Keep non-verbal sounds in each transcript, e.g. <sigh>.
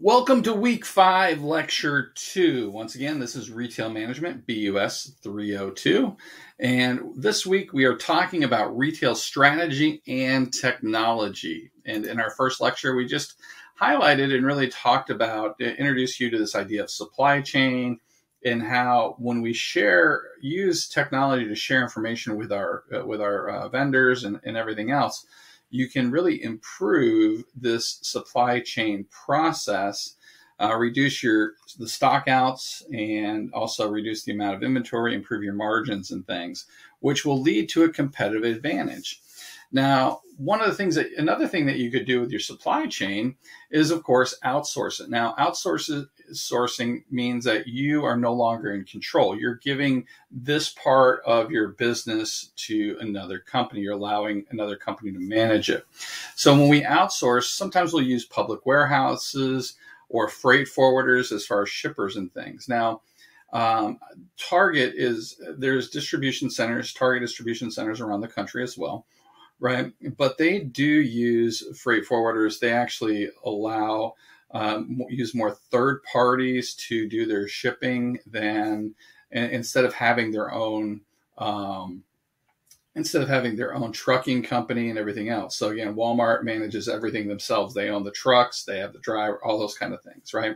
Welcome to week five, lecture two. Once again, this is Retail Management, BUS 302. And this week we are talking about retail strategy and technology. And in our first lecture, we just highlighted and really talked about, uh, introduced you to this idea of supply chain and how when we share, use technology to share information with our, uh, with our uh, vendors and, and everything else you can really improve this supply chain process, uh, reduce your the stock outs, and also reduce the amount of inventory, improve your margins and things, which will lead to a competitive advantage. Now, one of the things that another thing that you could do with your supply chain is, of course, outsource it. Now, outsourcing means that you are no longer in control. You're giving this part of your business to another company. You're allowing another company to manage it. So when we outsource, sometimes we'll use public warehouses or freight forwarders as far as shippers and things. Now, um, Target is there's distribution centers, Target distribution centers around the country as well right? But they do use freight forwarders. They actually allow um, use more third parties to do their shipping than instead of having their own um, instead of having their own trucking company and everything else. So again, Walmart manages everything themselves. They own the trucks, they have the driver, all those kind of things, right?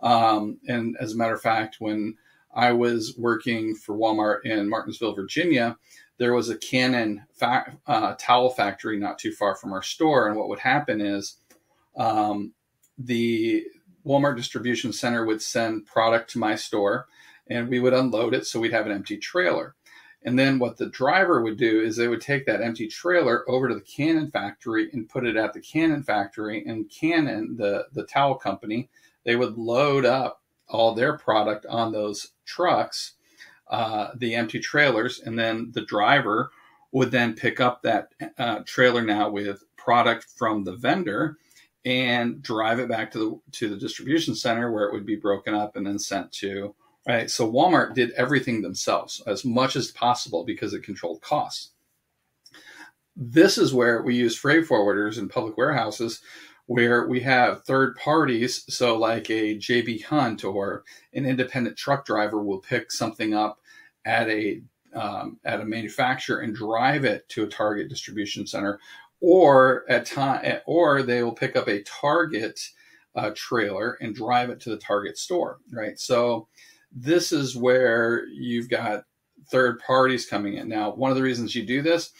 Um, and as a matter of fact, when I was working for Walmart in Martinsville, Virginia, there was a Cannon fa- uh, towel factory not too far from our store. And what would happen is um, the Walmart distribution center would send product to my store and we would unload it so we'd have an empty trailer. And then what the driver would do is they would take that empty trailer over to the Cannon factory and put it at the Cannon factory. And Cannon, the, the towel company, they would load up all their product on those trucks uh, the empty trailers, and then the driver would then pick up that uh, trailer now with product from the vendor and drive it back to the to the distribution center where it would be broken up and then sent to right. So Walmart did everything themselves as much as possible because it controlled costs. This is where we use freight forwarders and public warehouses where we have third parties. So, like a JB Hunt or an independent truck driver will pick something up at a um, at a manufacturer and drive it to a Target distribution center, or at time, or they will pick up a Target uh, trailer and drive it to the Target store. Right. So, this is where you've got third parties coming in. Now, one of the reasons you do this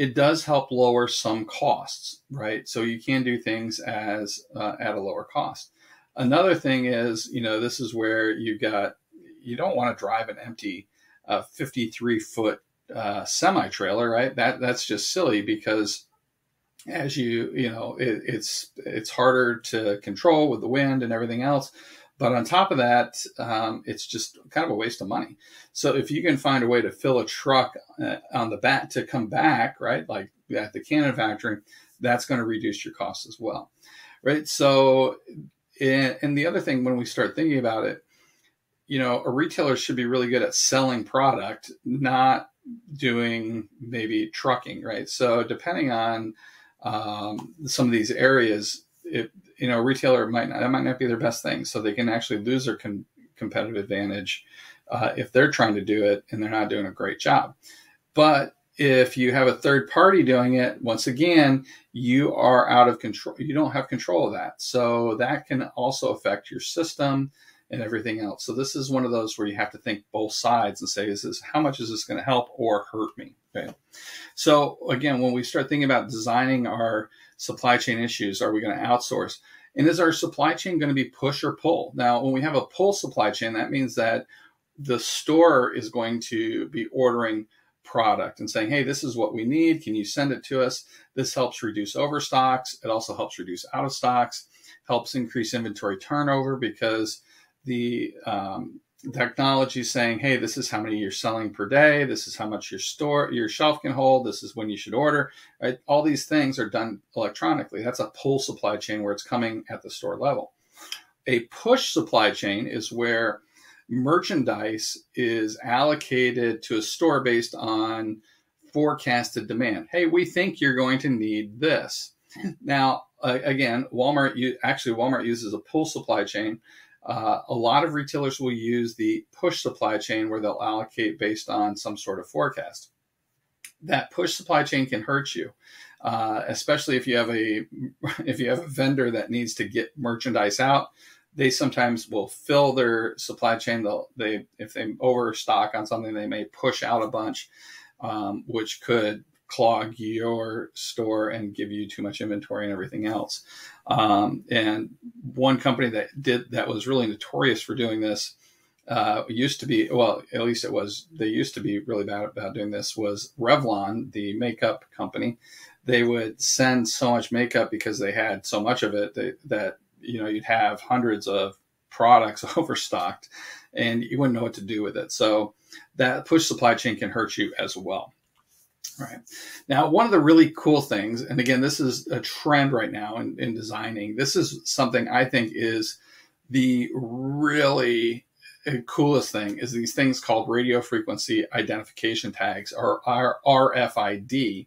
it does help lower some costs, right? So you can do things as uh, at a lower cost. Another thing is, you know, this is where you got you don't want to drive an empty uh, 53 foot uh, semi trailer, right? That that's just silly because as you you know it, it's it's harder to control with the wind and everything else. But on top of that, um, it's just kind of a waste of money. So if you can find a way to fill a truck uh, on the bat to come back, right, like at the Cannon factory, that's going to reduce your costs as well, right? So, and the other thing when we start thinking about it, you know, a retailer should be really good at selling product, not doing maybe trucking, right? So depending on um, some of these areas, it, you know, a retailer might not, that might not be their best thing. So they can actually lose their com- competitive advantage uh, if they're trying to do it and they're not doing a great job. But if you have a third party doing it, once again, you are out of control. You don't have control of that. So that can also affect your system and everything else. So this is one of those where you have to think both sides and say, is this how much is this going to help or hurt me? Okay. So again, when we start thinking about designing our supply chain issues, are we going to outsource? And is our supply chain going to be push or pull? Now, when we have a pull supply chain, that means that the store is going to be ordering product and saying, hey, this is what we need. Can you send it to us? This helps reduce overstocks. It also helps reduce out of stocks, helps increase inventory turnover because the um, technology saying, hey, this is how many you're selling per day. This is how much your store, your shelf can hold. This is when you should order. Right? All these things are done electronically. That's a pull supply chain where it's coming at the store level. A push supply chain is where merchandise is allocated to a store based on forecasted demand. Hey, we think you're going to need this. <laughs> Now, uh, again, Walmart you, actually Walmart uses a pull supply chain. Uh, a lot of retailers will use the push supply chain where they'll allocate based on some sort of forecast. That push supply chain can hurt you, uh, especially if you have a <laughs> if you have a vendor that needs to get merchandise out. They sometimes will fill their supply chain. They'll they if they overstock on something, they may push out a bunch, um, which could clog your store and give you too much inventory and everything else. Um, and one company that did that was really notorious for doing this uh, used to be well, at least it was. They used to be really bad about doing this. Was Revlon, the makeup company? They would send so much makeup because they had so much of it that, that you know you'd have hundreds of products <laughs> overstocked, and you wouldn't know what to do with it. So that push supply chain can hurt you as well. Right. Now, one of the really cool things, and again, this is a trend right now in, in designing, this is something I think is the really uh, coolest thing is these things called radio frequency identification tags or RFID.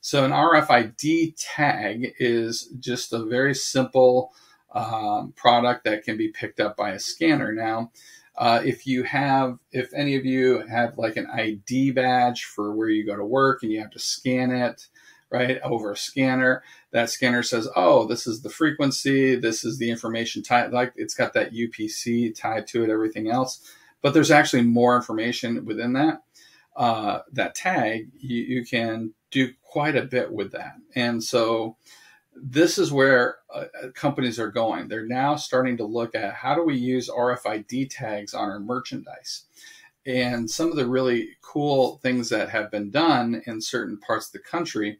So, an RFID tag is just a very simple um, product that can be picked up by a scanner. Now, uh, if you have, if any of you have like an ID badge for where you go to work and you have to scan it, right, over a scanner, that scanner says, oh, this is the frequency, this is the information tied, like it's got that UPC tied to it, everything else. But there's actually more information within that. Uh, that tag, you, you can do quite a bit with that. And so, this is where uh, companies are going. They're now starting to look at how do we use RFID tags on our merchandise. And some of the really cool things that have been done in certain parts of the country,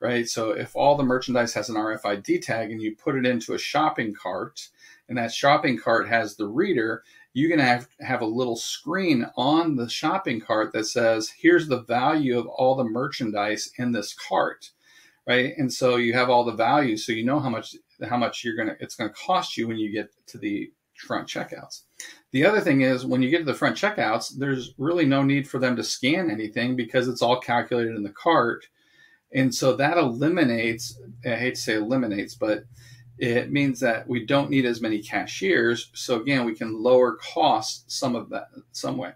right? So if all the merchandise has an RFID tag and you put it into a shopping cart, and that shopping cart has the reader, you can have, have a little screen on the shopping cart that says, here's the value of all the merchandise in this cart right? And so you have all the values, so you know how much how much you're gonna it's gonna cost you when you get to the front checkouts. The other thing is when you get to the front checkouts, there's really no need for them to scan anything because it's all calculated in the cart. And so that eliminates, I hate to say eliminates, but it means that we don't need as many cashiers. So again, we can lower costs some of that some way.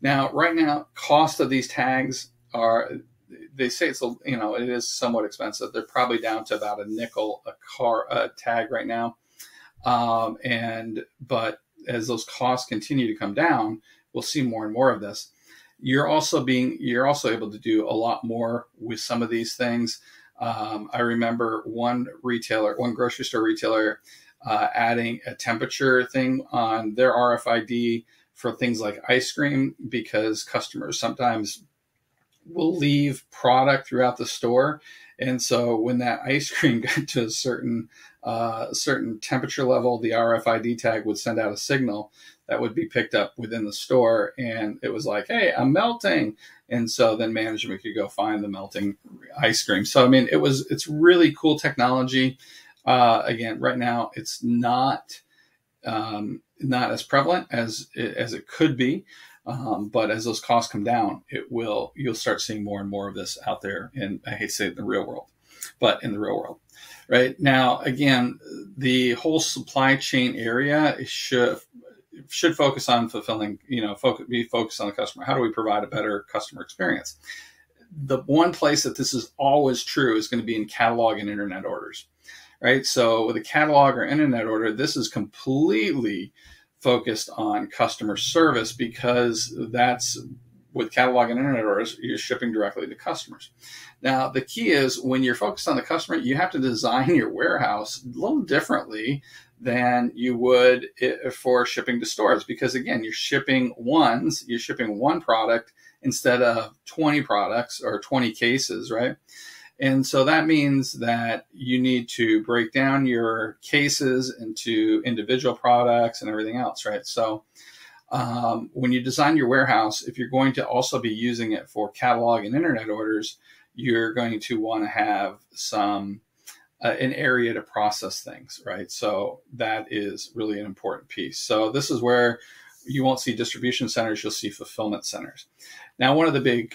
Now, right now, cost of these tags are they say it's a, you know it is somewhat expensive. They're probably down to about a nickel a car a tag right now, um, and but as those costs continue to come down, we'll see more and more of this. You're also being you're also able to do a lot more with some of these things. Um, I remember one retailer, one grocery store retailer, uh, adding a temperature thing on their RFID for things like ice cream because customers sometimes will leave product throughout the store. And so when that ice <laughs> cream got to a certain uh, certain temperature level, the RFID tag would send out a signal that would be picked up within the store, and it was like, "Hey, I'm melting," and so then management could go find the melting ice cream. So I mean, it was it's really cool technology. Uh, again, right now it's not um, not as prevalent as it, as it could be, um, but as those costs come down, it will you'll start seeing more and more of this out there. And I hate to say it in the real world, but in the real world, right now, again, the whole supply chain area should should focus on fulfilling. You know, focus, be focused on the customer. How do we provide a better customer experience? The one place that this is always true is going to be in catalog and internet orders, right? So with a catalog or internet order, this is completely focused on customer service because that's with catalog and internet orders, you're shipping directly to customers. Now, the key is when you're focused on the customer, you have to design your warehouse a little differently than you would for shipping to stores because, again, you're shipping ones, you're shipping one product instead of 20 products or 20 cases, right? And so that means that you need to break down your cases into individual products and everything else, right? So um, when you design your warehouse, if you're going to also be using it for catalog and internet orders, you're going to want to have some uh, an area to process things, right? So that is really an important piece. So this is where you won't see distribution centers; you'll see fulfillment centers. Now, one of the big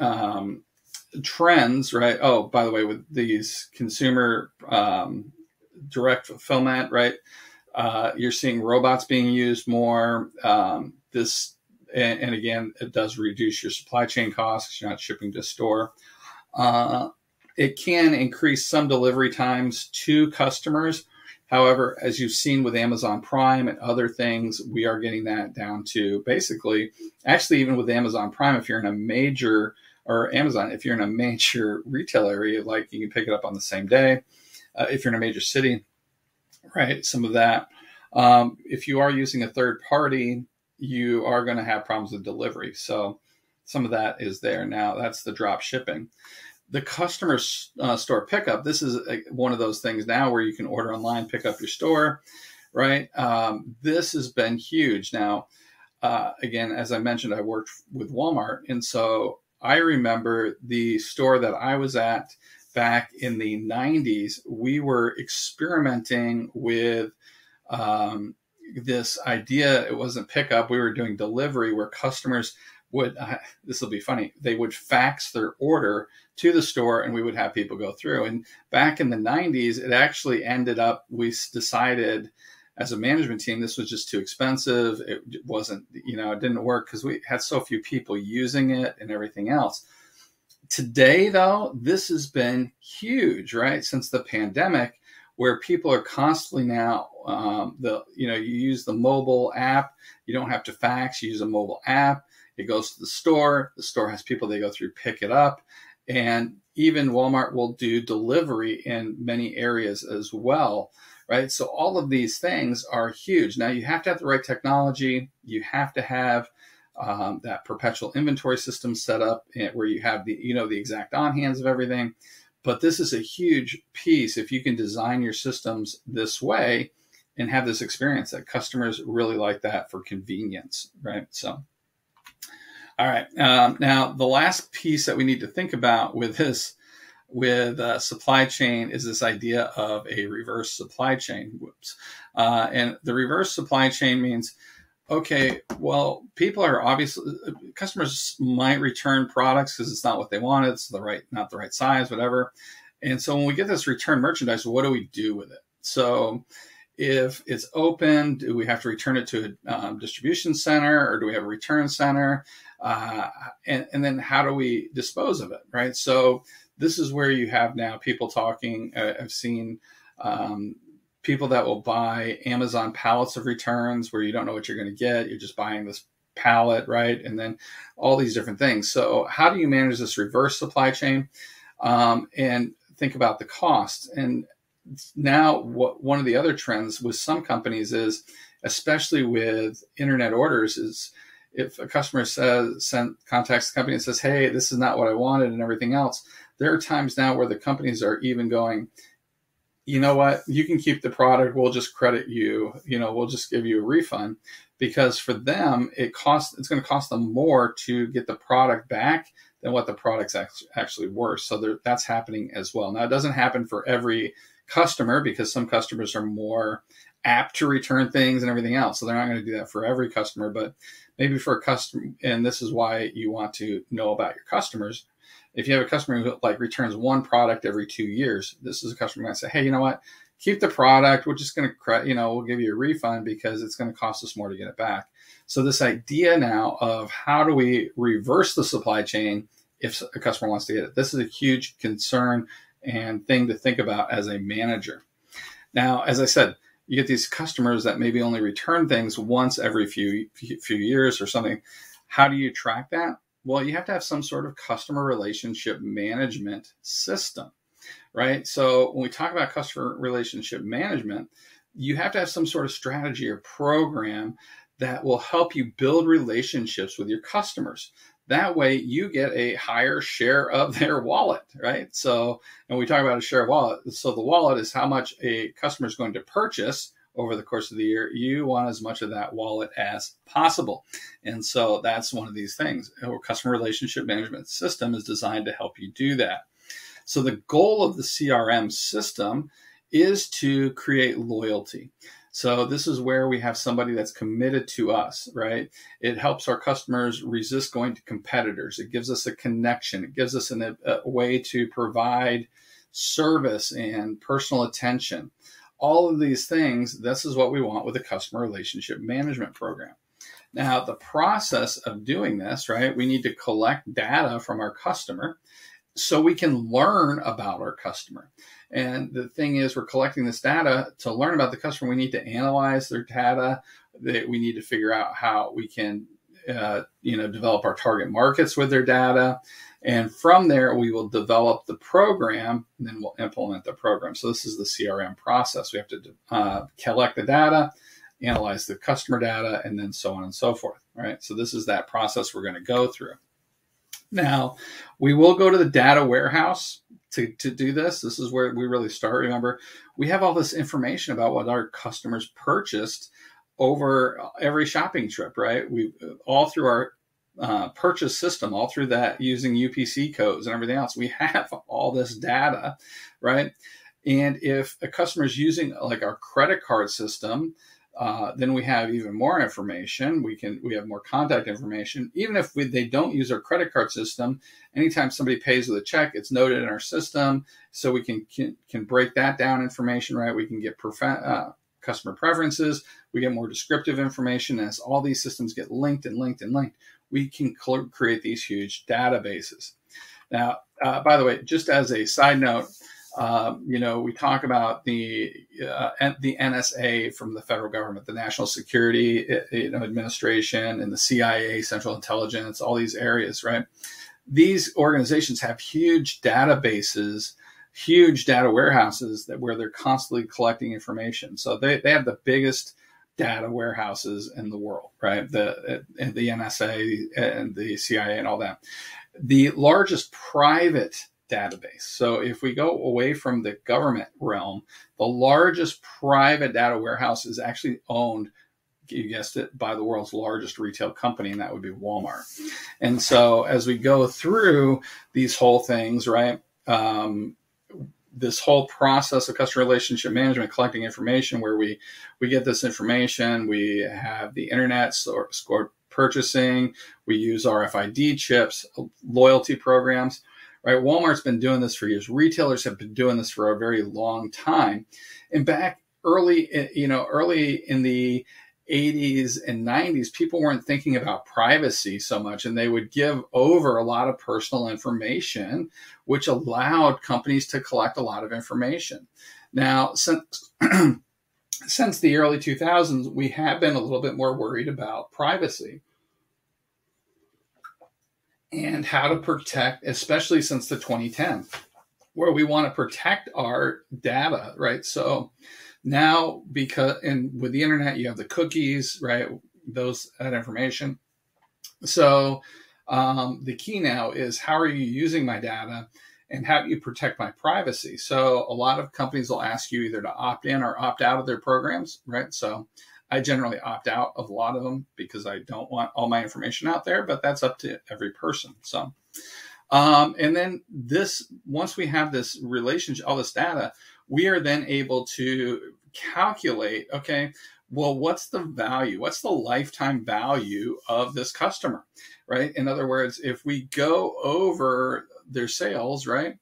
um, trends, right? Oh, by the way, with these consumer um, direct fulfillment, right? Uh, you're seeing robots being used more. Um, this, and, and, again, it does reduce your supply chain costs. You're not shipping to store. Uh, it can increase some delivery times to customers. However, as you've seen with Amazon Prime and other things, we are getting that down to basically, actually, even with Amazon Prime, if you're in a major or Amazon, if you're in a major <laughs> retail area, like you can pick it up on the same day. Uh, if you're in a major city, right? Some of that. Um, if you are using a third party, you are going to have problems with delivery. So some of that is there now. That's the drop shipping. The customer uh, store pickup. This is a, one of those things now where you can order online, pick up your store, right? Um, this has been huge. Now, uh, again, as I mentioned, I worked with Walmart, and so I remember the store that I was at back in the 90s, we were experimenting with um, this idea. It wasn't pickup, we were doing delivery where customers would, uh, this will be funny, they would fax their order to the store and we would have people go through. And back in the 90s, it actually ended up, we decided as a management team, this was just too expensive. It wasn't, you know, it didn't work because we had so few people using it and everything else. Today, though, this has been huge, right? Since the pandemic, where people are constantly now, um, the you know, you use the mobile app. You don't have to fax. You use a mobile app. It goes to the store. The store has people they go through, pick it up, and even Walmart will do delivery in many areas as well, right? So all of these things are huge. Now you have to have the right technology. You have to have um, that perpetual inventory system set up where you have the you know the exact on hands of everything but this is a huge piece if you can design your systems this way and have this experience that customers really like that for convenience right so all right um, now the last piece that we need to think about with this with uh, supply chain is this idea of a reverse supply chain whoops uh, and the reverse supply chain means okay, well, people are obviously customers might return products because it's not what they wanted, it's the right, not the right size, whatever. And so when we get this return merchandise, what do we do with it? So if it's open, do we have to return it to a um, distribution center or do we have a return center? Uh, and, and then how do we dispose of it, right? So this is where you have now people talking. Uh, I've seen um, people that will buy Amazon pallets of returns where you don't know what you're going to get. You're just buying this pallet, right? And then all these different things. So, how do you manage this reverse supply chain? Um, and think about the cost. And now, what one of the other trends with some companies is, especially with internet orders, is if a customer says sent contacts the company and says, "Hey, this is not what I wanted," and everything else. There are times now where the companies are even going, you know what, you can keep the product. We'll just credit you. You know, we'll just give you a refund because for them, it costs. It's going to cost them more to get the product back than what the product's actually worth. So that's happening as well. Now, it doesn't happen for every customer because some customers are more apt to return things and everything else. So they're not going to do that for every customer, but maybe for a customer. And this is why you want to know about your customers if you have a customer who like returns one product every two years, this is a customer might say, hey, you know what? Keep the product. We're just going to, you know, we'll give you a refund because it's going to cost us more to get it back. So this idea now of how do we reverse the supply chain if a customer wants to get it? This is a huge concern and thing to think about as a manager. Now, as I said, you get these customers that maybe only return things once every few few years or something. How do you track that? Well, you have to have some sort of customer relationship management system, right? So when we talk about customer relationship management, you have to have some sort of strategy or program that will help you build relationships with your customers. That way, you get a higher share of <laughs> their wallet, right? So, and we talk about a share of wallet. So, the wallet is how much a customer is going to purchase over the course of the year, you want as much of that wallet as possible. And so that's one of these things. Our customer relationship management system is designed to help you do that. So the goal of the CRM system is to create loyalty. So this is where we have somebody that's committed to us, right? It helps our customers resist going to competitors. It gives us a connection. It gives us an, a way to provide service and personal attention all of these things, this is what we want with a customer relationship management program. Now, the process of doing this, right, we need to collect data from our customer so we can learn about our customer. And the thing is, we're collecting this data to learn about the customer. We need to analyze their data. That we need to figure out how we can, uh, you know, develop our target markets with their data. And from there, we will develop the program and then we'll implement the program. So this is the CRM process. We have to uh, collect the data, analyze the customer data, and then so on and so forth. Right. So this is that process we're going to go through. Now, we will go to the data warehouse to, to do this. This is where we really start. Remember, we have all this information about what our customers purchased over every shopping trip, right? We all through our uh, purchase system, all through that using UPC codes and everything else. We have <laughs> all this data, right? And if a customer is using like our credit card system, uh, then we have even more information. We can we have more contact information. Even if we, they don't use our credit card system, anytime somebody pays with a check, it's noted in our system, so we can can, can break that down information. Right, we can get uh, customer preferences. We get more descriptive information. As all these systems get linked and linked and linked, we can cl- create these huge databases. Now, uh, by the way, just as a side note, um, you know, we talk about the uh, the NSA from the federal government, the National Security uh, you know, Administration, and the CIA, Central Intelligence, all these areas, right? These organizations have huge databases, huge data warehouses that where they're constantly collecting information. So they, they have the biggest data warehouses in the world, right? The uh, the NSA and the CIA and all that. The largest private database. So if we go away from the government realm, the largest private data warehouse is actually owned you guessed it, by the world's largest retail company, and that would be Walmart. And so, as we go through these whole things, right, um, this whole process of customer relationship management, collecting information, where we we get this information, we have the internet score purchasing, we use RFID chips, loyalty programs right? Walmart's been doing this for years. Retailers have been doing this for a very long time. And back early, eh, you know, early in the 80s and 90s, people weren't thinking about privacy so much, and they would give over a lot of personal information, which allowed companies to collect a lot of information. Now, since <clears throat> since the early 2000s, we have been a little bit more worried about privacy and how to protect, especially since the 2010, where we want to protect our data, right? So now, because and with the internet, you have the cookies, right? Those that information. So um, the key now is how are you using my data and how do you protect my privacy? So a lot of companies will ask you either to opt in or opt out of their programs, right? So I generally opt out of a lot of them because I don't want all my information out there, but that's up to every person. So, um, and then this, once we have this relationship, all this data, we are then able to calculate, okay, well, what's the value? What's the lifetime value of this customer, right? In other words, if we go over their sales, right,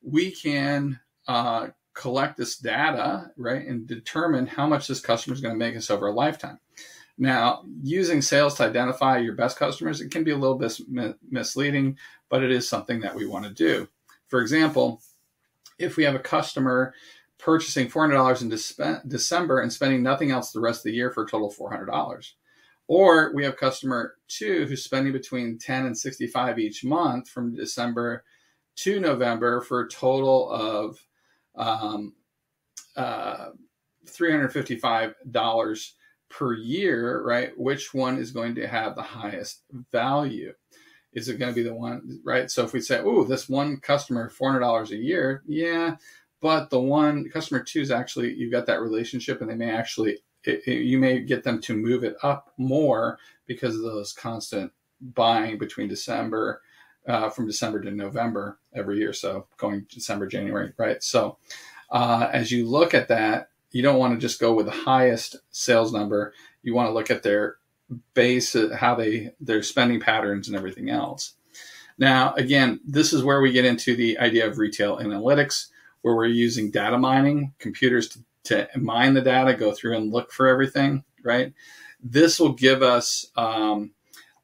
we can uh, collect this data, right, and determine how much this customer is going to make us over a lifetime. Now, using sales to identify your best customers, it can be a little bit misleading, but it is something that we want to do. For example, if we have a customer purchasing $400 in December and spending nothing else the rest of the year for a total of $400, or we have customer two who's spending between 10 and 65 each month from December to November for a total of um, uh, $355 per year, right? Which one is going to have the highest value? Is it going to be the one, right? So if we say, oh, this one customer, $400 a year, yeah, but the one customer two is actually, you've got that relationship and they may actually, it, it, you may get them to move it up more because of those constant buying between December uh, from December to November every year. So going December, January, right? So uh, as you look at that, you don't want to just go with the highest sales number. You want to look at their base, how they their spending patterns and everything else. Now, again, this is where we get into the idea of retail analytics, where we're using data mining, computers to to mine the data, go through and look for everything, right? This will give us um,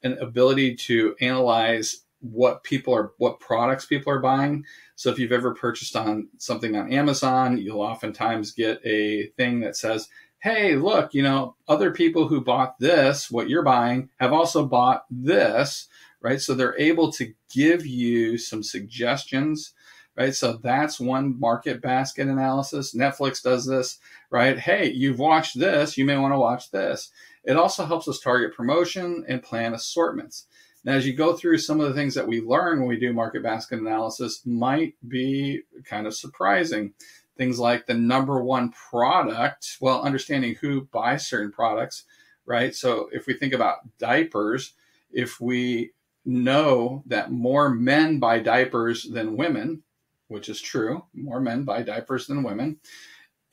an ability to analyze what people are, what products people are buying. So if you've ever purchased on something on Amazon, you'll oftentimes get a thing that says, Hey, look, you know, other people who bought this, what you're buying, have also bought this, right? So they're able to give you some suggestions right? So that's one market basket analysis. Netflix does this, right? Hey, you've watched this, you may want to watch this. It also helps us target promotion and plan assortments. Now, as you go through some of the things that we learn when we do market basket analysis might be kind of surprising. Things like the number one product, well, understanding who buys certain products, right? So if we think about diapers, if we know that more men buy diapers than women, which is true. More men buy diapers than women.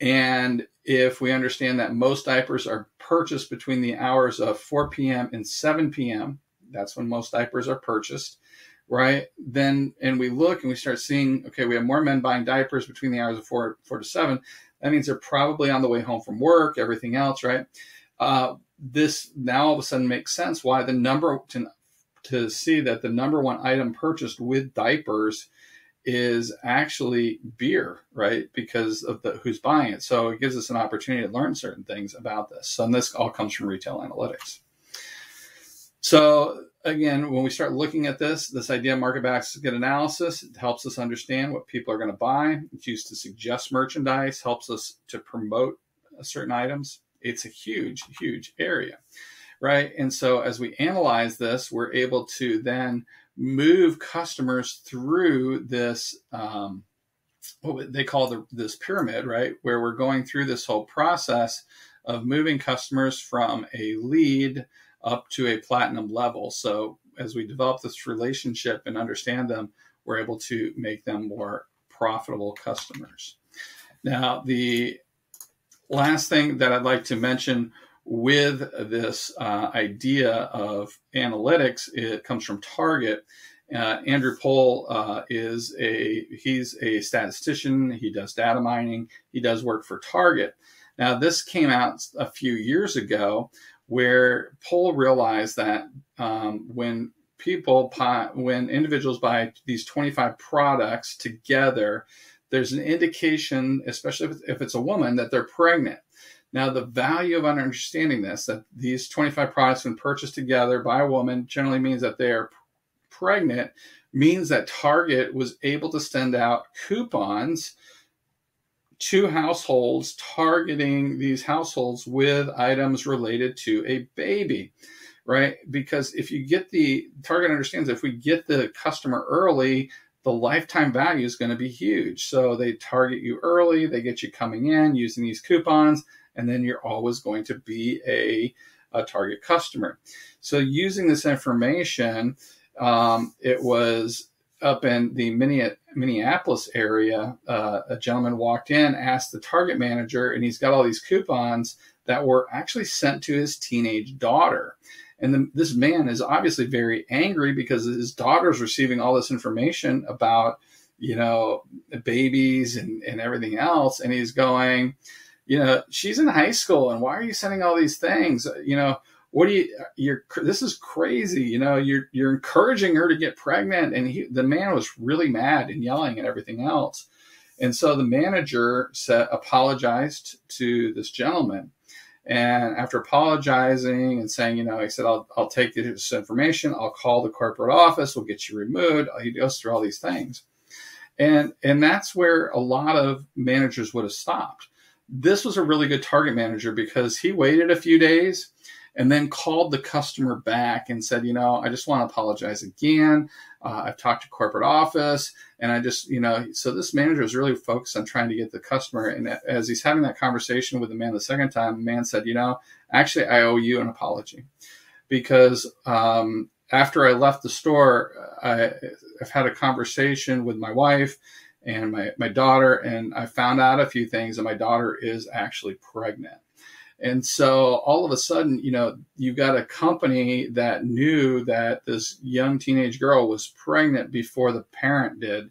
And if we understand that most diapers are purchased between the hours of 4 p.m. and 7 p.m., that's when most diapers are purchased, right? Then, and we look and we start seeing, okay, we have more men buying diapers between the hours of 4, 4 to 7. That means they're probably on the way home from work, everything else, right? Uh, this now all of a sudden makes sense why the number to, to see that the number one item purchased with diapers is actually beer, right? Because of the who's buying it. So it gives us an opportunity to learn certain things about this. And this all comes from retail analytics. So again, when we start looking at this, this idea of market basket analysis it helps us understand what people are going to buy. It's used to suggest merchandise, helps us to promote certain items. It's a huge, huge area, right? And so as we analyze this, we're able to then move customers through this um, what they call the, this pyramid, right? Where we're going through this whole process of moving customers from a lead up to a platinum level. So as we develop this relationship and understand them, we're able to make them more profitable customers. Now, the last thing that I'd like to mention with this uh, idea of analytics, it comes from Target. Uh, Andrew Pole uh, is a he's a statistician. He does data mining. He does work for Target. Now, this came out a few years ago, where Pole realized that um, when people when individuals buy these 25 products together, there's an indication, especially if it's a woman, that they're pregnant. Now, the value of understanding this, that these 25 products, when purchased together by a woman, generally means that they are pregnant, means that Target was able to send out coupons to households targeting these households with items related to a baby, right? Because if you get the Target understands if we get the customer early, the lifetime value is going to be huge. So they target you early, they get you coming in using these coupons and then you're always going to be a, a target customer. So using this information, um, it was up in the Minneapolis area. Uh, a gentleman walked in, asked the target manager, and he's got all these coupons that were actually sent to his teenage daughter. And the, this man is obviously very angry because his daughter's receiving all this information about, you know, babies and, and everything else. And he's going, you know, she's in high school and why are you sending all these things? You know, what do you, you're, this is crazy. You know, you're, you're encouraging her to get pregnant. And he, the man was really mad and yelling and everything else. And so the manager said, apologized to this gentleman. And after apologizing and saying, you know, he said, I'll, I'll take this information. I'll call the corporate office. We'll get you removed. He goes through all these things. And, and that's where a lot of managers would have stopped this was a really good target manager because he waited a few days and then called the customer back and said, you know, I just want to apologize again. Uh, I've talked to corporate office and I just, you know, so this manager is really focused on trying to get the customer. And as he's having that conversation with the man the second time, the man said, you know, actually, I owe you an apology because um, after I left the store, I, I've had a conversation with my wife and my, my daughter, and I found out a few things, and my daughter is actually pregnant. And so all of a sudden, you know, you've got a company that knew that this young teenage girl was pregnant before the parent did.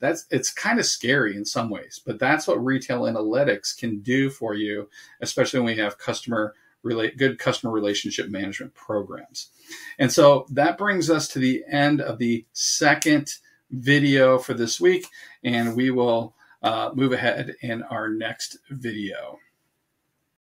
that's it's kind of scary in some ways, but that's what retail analytics can do for you, especially when you have customer relate good customer relationship management programs. And so that brings us to the end of the second video for this week, and we will uh, move ahead in our next video.